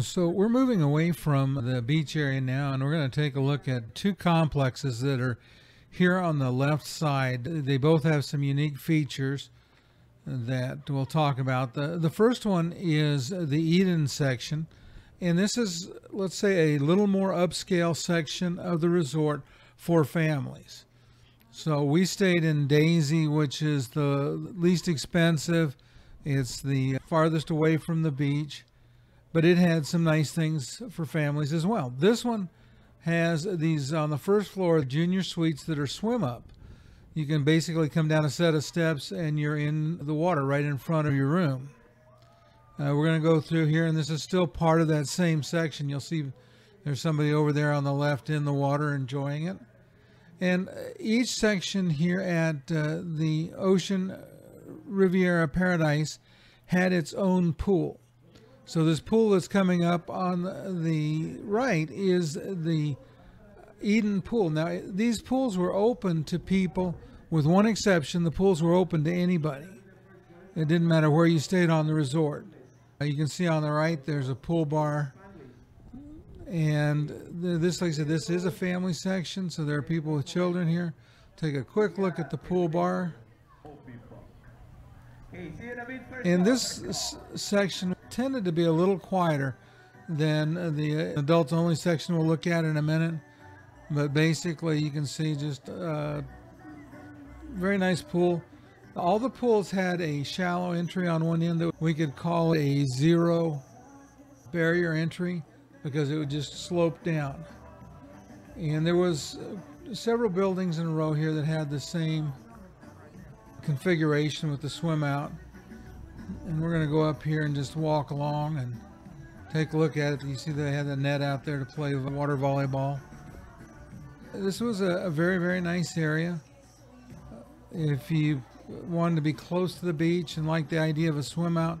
So we're moving away from the beach area now, and we're going to take a look at two complexes that are here on the left side. They both have some unique features that we'll talk about. The, the first one is the Eden section, and this is, let's say, a little more upscale section of the resort for families. So we stayed in Daisy, which is the least expensive. It's the farthest away from the beach but it had some nice things for families as well. This one has these on the first floor junior suites that are swim up. You can basically come down a set of steps and you're in the water right in front of your room. Uh, we're going to go through here, and this is still part of that same section. You'll see there's somebody over there on the left in the water enjoying it. And uh, each section here at uh, the Ocean Riviera Paradise had its own pool. So this pool that's coming up on the right is the Eden pool. Now these pools were open to people with one exception. The pools were open to anybody. It didn't matter where you stayed on the resort. You can see on the right there's a pool bar. And this, like I said, this is a family section, so there are people with children here. Take a quick look at the pool bar. In this section tended to be a little quieter than the adults only section we'll look at in a minute. But basically you can see just a uh, very nice pool. All the pools had a shallow entry on one end that we could call a zero barrier entry because it would just slope down. And there was several buildings in a row here that had the same configuration with the swim out. And we're going to go up here and just walk along and take a look at it. You see they had the net out there to play water volleyball. This was a, a very, very nice area. If you wanted to be close to the beach and like the idea of a swim out,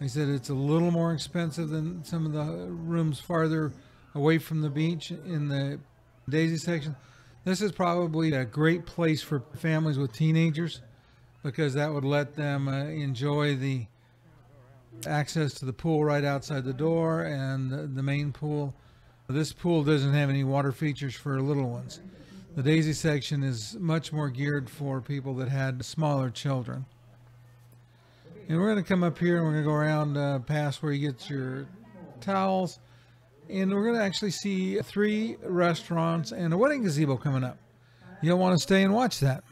I said it's a little more expensive than some of the rooms farther away from the beach in the Daisy section. This is probably a great place for families with teenagers because that would let them uh, enjoy the access to the pool right outside the door and the, the main pool. This pool doesn't have any water features for little ones. The Daisy section is much more geared for people that had smaller children. And we're going to come up here and we're going to go around uh, past where you get your towels. And we're going to actually see three restaurants and a wedding gazebo coming up. You'll want to stay and watch that.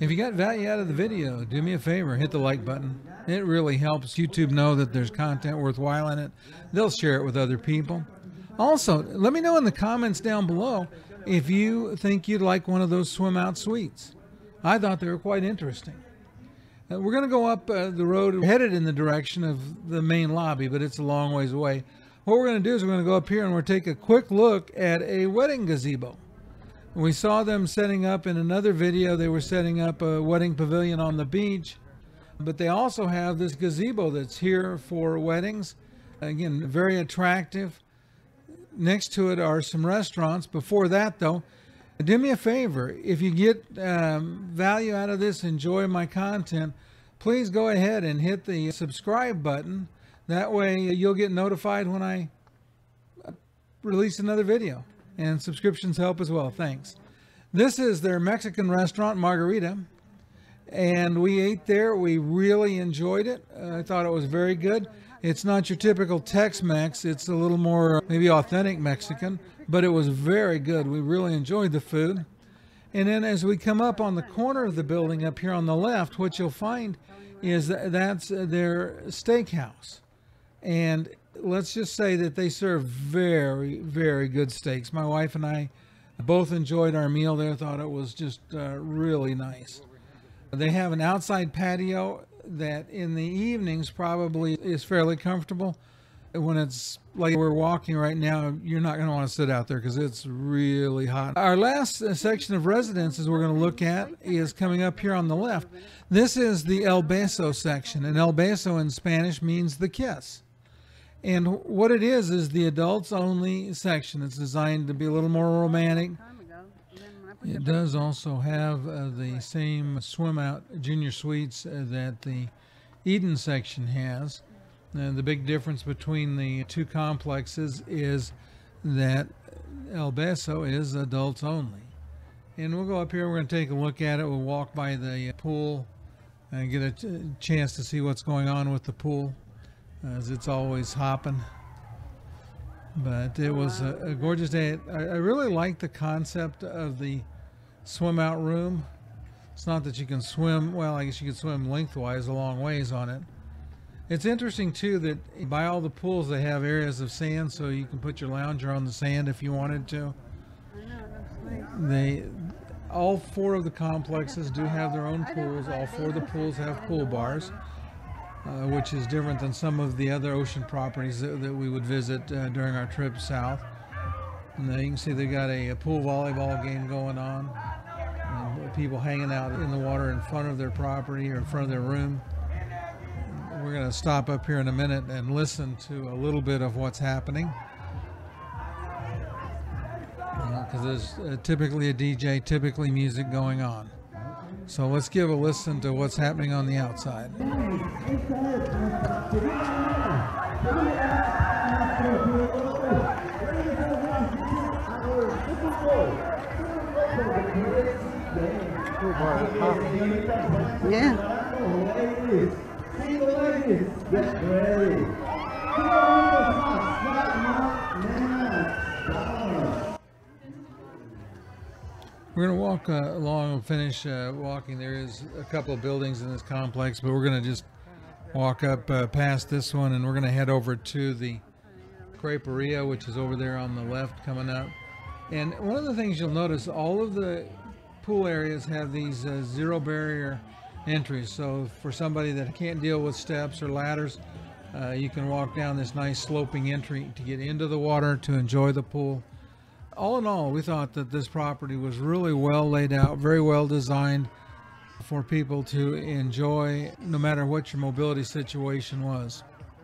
If you got value out of the video, do me a favor, hit the like button. It really helps YouTube know that there's content worthwhile in it. They'll share it with other people. Also, let me know in the comments down below if you think you'd like one of those swim out suites. I thought they were quite interesting. Uh, we're going to go up uh, the road headed in the direction of the main lobby, but it's a long ways away. What we're going to do is we're going to go up here and we'll take a quick look at a wedding gazebo. We saw them setting up in another video, they were setting up a wedding pavilion on the beach. But they also have this gazebo that's here for weddings. Again, very attractive. Next to it are some restaurants. Before that, though, do me a favor. If you get um, value out of this, enjoy my content, please go ahead and hit the subscribe button. That way you'll get notified when I release another video and subscriptions help as well. Thanks. This is their Mexican restaurant, Margarita, and we ate there. We really enjoyed it. Uh, I thought it was very good. It's not your typical Tex-Mex. It's a little more maybe authentic Mexican, but it was very good. We really enjoyed the food. And then as we come up on the corner of the building up here on the left, what you'll find is that that's their steakhouse. And let's just say that they serve very, very good steaks. My wife and I both enjoyed our meal there, thought it was just uh, really nice. They have an outside patio that in the evenings probably is fairly comfortable. When it's like we're walking right now, you're not going to want to sit out there because it's really hot. Our last uh, section of residences we're going to look at is coming up here on the left. This is the El Beso section, and El Beso in Spanish means the kiss. And what it is is the adults only section. It's designed to be a little more romantic. It does also have uh, the same swim out junior suites uh, that the Eden section has. And the big difference between the two complexes is that El Beso is adults only. And we'll go up here, we're going to take a look at it. We'll walk by the pool and get a ch- chance to see what's going on with the pool as it's always hopping. But it was a, a gorgeous day. I, I really like the concept of the swim out room. It's not that you can swim, well, I guess you could swim lengthwise a long ways on it. It's interesting too that by all the pools they have areas of sand so you can put your lounger on the sand if you wanted to. They all four of the complexes do have their own pools. All four of the pools have pool bars, uh, which is different than some of the other ocean properties that, that we would visit uh, during our trip south. And you can see they've got a, a pool volleyball game going on. And people hanging out in the water in front of their property or in front of their room. We're going to stop up here in a minute and listen to a little bit of what's happening because there's uh, typically a DJ, typically music going on. So let's give a listen to what's happening on the outside. Yeah. We're going to walk uh, along and finish uh, walking. There is a couple of buildings in this complex, but we're going to just walk up uh, past this one and we're going to head over to the Creperia, which is over there on the left coming up. And one of the things you'll notice, all of the pool areas have these uh, zero barrier entries. So for somebody that can't deal with steps or ladders, uh, you can walk down this nice sloping entry to get into the water to enjoy the pool. All in all, we thought that this property was really well laid out, very well designed for people to enjoy no matter what your mobility situation was.